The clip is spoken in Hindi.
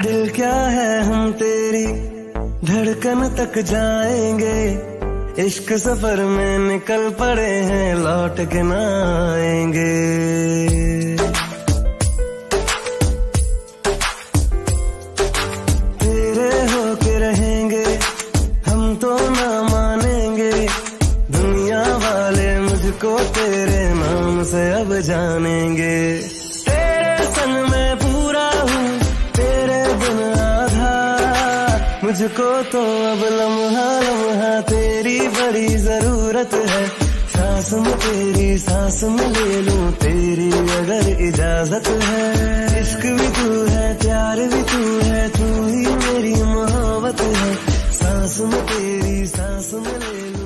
दिल क्या है हम तेरी धड़कन तक जाएँगे? इश्क सफ़र में निकल पड़े हैं, लौट के ना आएँगे। तेरे होके रहेंगे, हम तो ना मानेंगे। दुनिया वाले मुझको तेरे नाम से अब जानेंगे। मुझको तो अब लम्हा लम्हा, तेरी बड़ी ज़रूरत है। सांस में तेरी, सांस में ले लूँ, तेरी अगर इजाज़त है। इश्क भी तू है, प्यार भी तू है, तू ही मेरी मोहब्बत है। सांस में तेरी, सांस में ले लूँ।